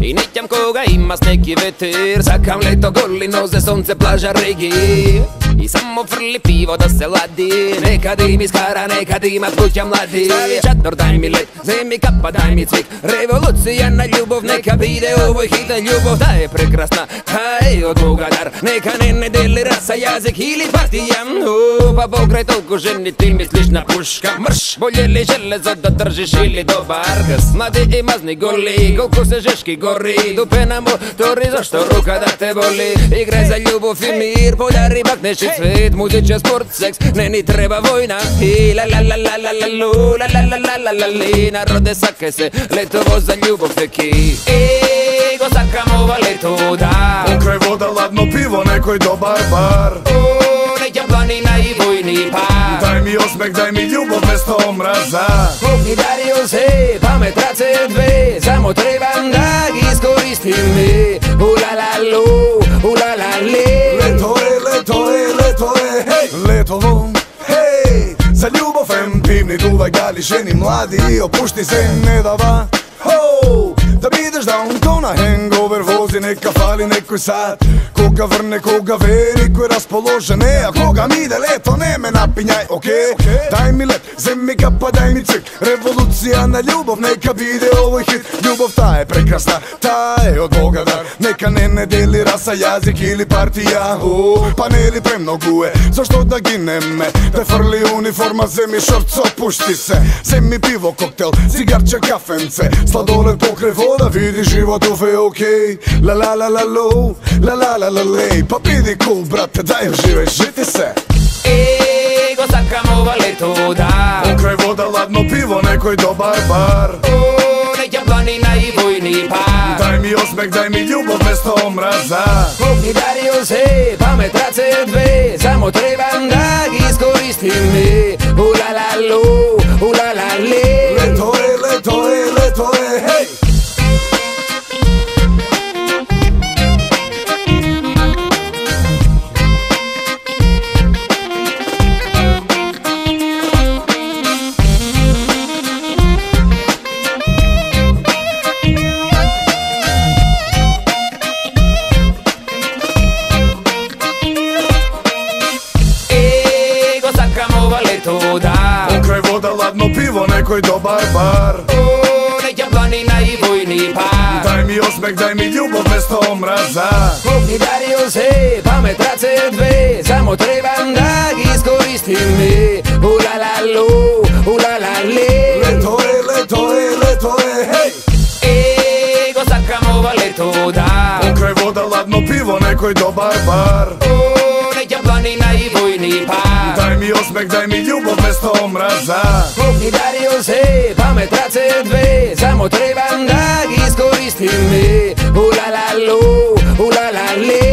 Initiam koga imma Sakam leto golli, noze, sonce, plaža, regi I samo frli pivo da se ladi Nekad im iskara, nekad ima kuća mladi Čador daj mi let, zemi kapa daj mi cvik Revolucija na ljubav, neka bide ovoj hita ljubav Ta je prekrasna, ta je od Boga dar Neka ne ne deli rasa, jazik partija uh, Pa pokraj toliko ženi ti misliš na puška Mrš, bolje li železo da držiš ili dobar gas Mladi i mazni goli, koliko se žeški gori Dupe na motori, zašto ruka da te boli Igraj za ljubav i mir, podari bakneš i cvet Muziča, sport, seks, ne ni treba vojna I la la la la la la lu, la la la la la la li Narode sake se, letovo za ljubav teki I go sakamo va leto da Pokraj voda, ladno pivo, nekoj dobar oblani najvojný pár Daj mi osmech, daj mi ljubav bez to mraza Klubni Darius, hej, pamet prace dve. Samo trebam da ih iskoristim mi Ulalalu, ulalali Leto je, leto je, leto je, hej. Letovo, hej. Za ljubav emptivni duvaj gali ženi mladi Opušti se, ne dava, ho! Da vidiš da on to na hangover vozi Neka fali nekoj sat. Кога врне, кога вери, кој расположен е А кога ми иде лето, не ме напињај, оке Дај ми лет, земи га па дај ми цик Револуција на љубов, нека биде овој хит. Љубовта е прекрасна, та е од Бога дар. Нека не не дели раса, јазик или партија О, па премногу е, зашто да гинеме Те да фрли униформа, земи шорт, опушти се. Земи пиво, коктел, цигарче, кафенце. Сладолед покрај вода, види животов е окей. Ла ла ла ла ло, ла ла ла ла лей Па биди кул, брате, дај уживај, жити се. И го sakamo va leto da Покрај вода, ладно пиво, некој добар бар. O, neka planina i vojni par Дај ми осмех, дај ми љубов место омраза. Dario se, pa me trace dve Samo trebam da gi iskoristim mi U hladno pivo, nekoj dobar bar. O, neka planina i vojni par. Daj mi osmek, daj mi ljubav mesto to mraza Kopni dario se, pamet trace dve. Samo trebam da iskoristi mi Ula la lu, ula la li. Leto je, leto je, leto je, hej! Ego sakam ova leto da. Pokraj voda, ladno pivo, nekoj dobar bar. O, neka planina i vojni par. Daj mi ośmiech, daj mi miłość bez to omraza Chłopni darją się, mamy pracę dwie Samo trzeba dać i skorzystnijmy Ula la lu, ula la li.